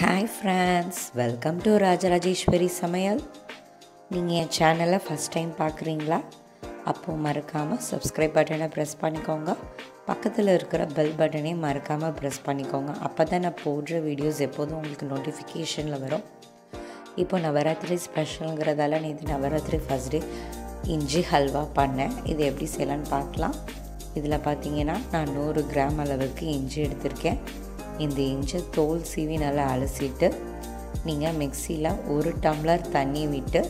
Hi friends welcome to Rajarajeswari சமையல் நீங்கள் என் சேனலை ஃபஸ்ட் டைம் பார்க்குறீங்களா? அப்போது மறக்காமல் சப்ஸ்கிரைப் பட்டனை ப்ரெஸ் பண்ணிக்கோங்க. பக்கத்தில் இருக்கிற பெல் பட்டனையும் மறக்காமல் ப்ரெஸ் பண்ணிக்கோங்க. அப்போ தான் நான் போடுற வீடியோஸ் எப்போதும் உங்களுக்கு நோட்டிஃபிகேஷனில் வரும். இப்போ நவராத்திரி ஸ்பெஷலுங்கிறதால நேற்று நவராத்திரி ஃபஸ்ட் டே இஞ்சி ஹல்வா பண்ணேன். இது எப்படி செய்யலான்னு பார்க்கலாம். இதில் பார்த்தீங்கன்னா நான் நூறு கிராம் அளவுக்கு இஞ்சி எடுத்திருக்கேன். இந்த இஞ்சி தோல் சீவி நல்லா அலசிட்டு நீங்கள் மிக்சியில் ஒரு டம்ளர் தண்ணி விட்டு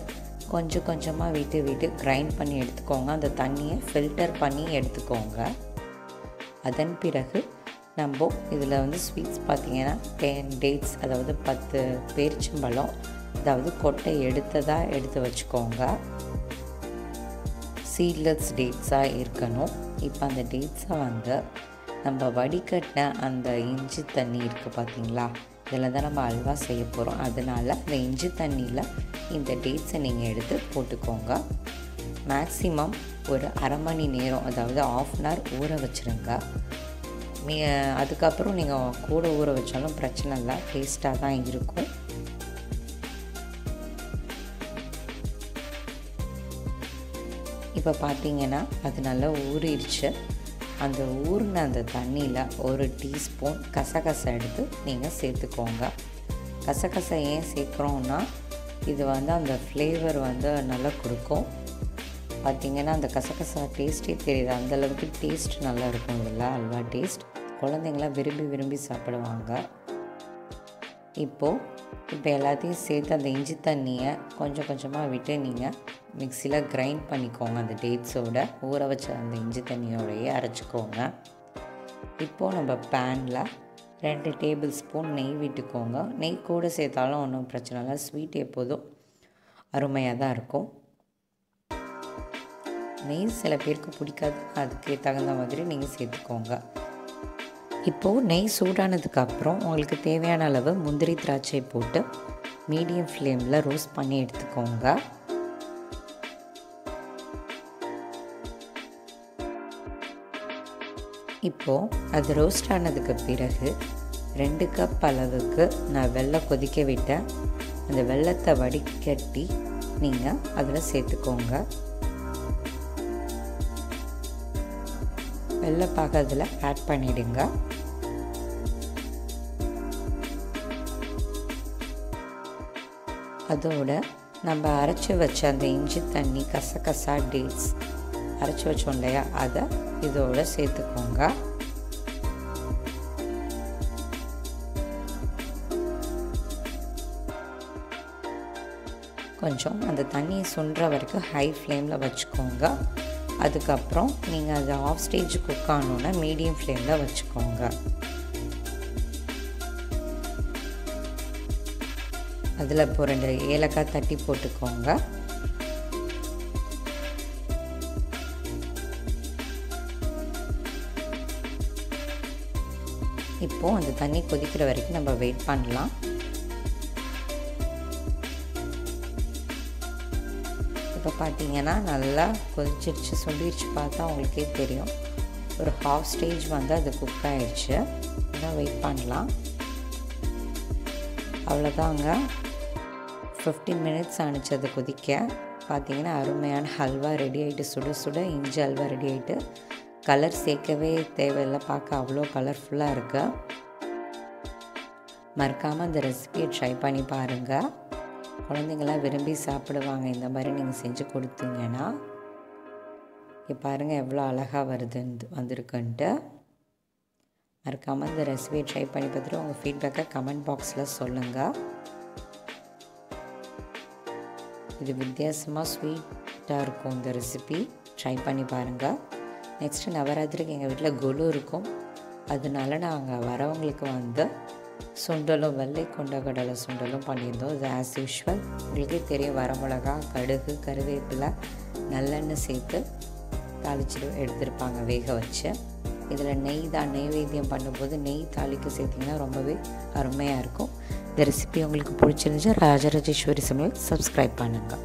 கொஞ்சம் கொஞ்சமாக விட்டு விட்டு கிரைண்ட் பண்ணி எடுத்துக்கோங்க. அந்த தண்ணியை ஃபில்டர் பண்ணி எடுத்துக்கோங்க. அதன் பிறகு நம்ம இதில் வந்து ஸ்வீட்ஸ் பார்த்திங்கன்னா டென் டேட்ஸ் அதாவது பத்து பேரிச்சம்பழம் அதாவது கொட்டை எடுத்ததாக எடுத்து வச்சுக்கோங்க. சீட்லெஸ் டேட்ஸாக இருக்கணும். இப்போ அந்த டேட்ஸை வந்து நம்ம வடிகட்டின அந்த இஞ்சி தண்ணி இருக்குது பார்த்தீங்களா இதில் தான் நம்ம அல்வா செய்ய போகிறோம் அதனால் அந்த இஞ்சி தண்ணியில் இந்த டேட்ஸை நீங்கள் எடுத்து போட்டுக்கோங்க. மேக்ஸிமம் ஒரு அரை மணி நேரம் அதாவது ஆஃப் அன் ஹவர் ஊற வச்சுருங்க. நீ அதுக்கப்புறம் நீங்கள் கூட ஊற வச்சாலும் பிரச்சனை இல்லை. டேஸ்ட்டாக தான் இருக்கும். இப்போ பார்த்தீங்கன்னா அது நல்லா ஊறிடுச்சு. அந்த ஊறின அந்த தண்ணியில் ஒரு டீஸ்பூன் கசகசை எடுத்து நீங்கள் சேர்த்துக்கோங்க. கசகசை ஏன் சேர்க்குறோன்னா இது வந்து அந்த ஃப்ளேவர் வந்து நல்லா கொடுக்கும். பார்த்திங்கன்னா அந்த கசகசா டேஸ்ட்டே தெரியுது. அந்தளவுக்கு டேஸ்ட் நல்லா இருக்கும் இதில் அல்வா டேஸ்ட் குழந்தைங்களாம் விரும்பி விரும்பி சாப்பிடுவாங்க. இப்போது இப்போ எல்லாத்தையும் சேர்த்து அந்த இஞ்சி தண்ணியை கொஞ்சம் கொஞ்சமாக விட்டு நீங்கள் மிக்சியில் கிரைண்ட் பண்ணிக்கோங்க அந்த டேட்ஸோட ஊற வச்ச அந்த இஞ்சி தண்ணியோடையே அரைச்சிக்கோங்க. இப்போது நம்ம பேனில் ரெண்டு டேபிள் ஸ்பூன் நெய் விட்டுக்கோங்க. நெய் கூட சேர்த்தாலும் ஒன்றும் பிரச்சனை இல்லை. ஸ்வீட் எப்போதும் அருமையாக தான் இருக்கும். நெய் சில பேருக்கு பிடிக்காது. அதுக்கு தகுந்த மாதிரி நீங்கள் சேர்த்துக்கோங்க. இப்போது நெய் சூடானதுக்கப்புறம் உங்களுக்கு தேவையான அளவு முந்திரி திராட்சை போட்டு மீடியம் ஃப்ளேமில் ரோஸ்ட் பண்ணி எடுத்துக்கோங்க. இப்போது அது ரோஸ்ட் ஆனதுக்கு பிறகு ரெண்டு கப் அளவுக்கு நான் வெள்ளம் கொதிக்க விட்டேன். அந்த வெள்ளத்தை வடிகட்டி நீங்கள் அதில் சேர்த்துக்கோங்க. வெள்ளை அதில் ஆட் பண்ணிவிடுங்க அதோட நம்ம அரைச்சி வச்ச அந்த இஞ்சி தண்ணி கசகசா டேட்ஸ் அரைச்சி வச்சோம் இல்லையா அதை இதோட சேர்த்துக்கோங்க. கொஞ்சம் அந்த தண்ணியை சுண்டுற வரைக்கும் ஹை ஃப்ளேமில் வச்சுக்கோங்க. அதுக்கப்புறம் நீங்கள் அதை ஆஃப் ஸ்டேஜ் குக் ஆனோன்னா மீடியம் ஃப்ளேமில் வச்சுக்கோங்க. அதில் இப்போ ரெண்டு ஏலக்காய் தட்டி போட்டுக்கோங்க. இப்போது அந்த தண்ணி கொதிக்கிற வரைக்கும் நம்ம வெயிட் பண்ணலாம். இப்போ பார்த்தீங்கன்னா நல்லா கொதிச்சிருச்சு. சொல்லிடுச்சு பார்த்தா உங்களுக்கே தெரியும். ஒரு ஹாஃப் ஸ்டேஜ் வந்து அது குக் ஆகிடுச்சு அதான் வெயிட் பண்ணலாம். அவ்வளோதாங்க. ஃபிஃப்டீன் மினிட்ஸ் ஆணுச்சு அது கொதிக்க. பார்த்தீங்கன்னா அருமையான ஹல்வா ரெடி ஆகிட்டு சுட சுட இஞ்சி ஹல்வா ரெடி ஆகிட்டு கலர் சேர்க்கவே தேவையில்லை. பார்க்க அவ்வளோ கலர்ஃபுல்லாக இருக்கு. மறக்காமல் அந்த ரெசிபியை ட்ரை பண்ணி பாருங்கள் குழந்தைங்களாம் விரும்பி சாப்பிடுவாங்க. இந்த மாதிரி நீங்கள் செஞ்சு கொடுத்தீங்கன்னா. இப்போ பாருங்கள் எவ்வளோ அழகாக வருதுன்னு வந்திருக்குன்ட்டு. மறக்காமல் இந்த ரெசிபியை ட்ரை பண்ணி பார்த்துட்டு உங்கள் ஃபீட்பேக்கை கமெண்ட் பாக்ஸில் சொல்லுங்கள் இது வித்தியாசமாக ஸ்வீட்டாக இருக்கும் இந்த ரெசிபி ட்ரை பண்ணி பாருங்கள் நெக்ஸ்ட்டு நவராத்திரிக்கு எங்கள் வீட்டில் கொலு இருக்கும். அதனால நாங்கள் வரவங்களுக்கு வந்து சுண்டலும் வெள்ளை கொண்ட கடலை சுண்டலும் பண்ணியிருந்தோம். இது ஆஸ் யூஷுவல் உங்களுக்கே தெரியும் வரமிளகா கடுகு கருவேப்பிலை நல்லெண்ணெய் சேர்த்து தாளிச்சிட்டு எடுத்திருப்பாங்க வேக வச்சு. இதில் நெய் தான் நெய்வேத்தியம் பண்ணும்போது நெய் தாளிக்கு சேர்த்திங்கன்னா ரொம்பவே அருமையாக இருக்கும். இந்த ரெசிபி உங்களுக்கு பிடிச்சிருந்துச்சா ராஜராஜேஸ்வரி சமையல் சப்ஸ்கிரைப் பண்ணுங்கள்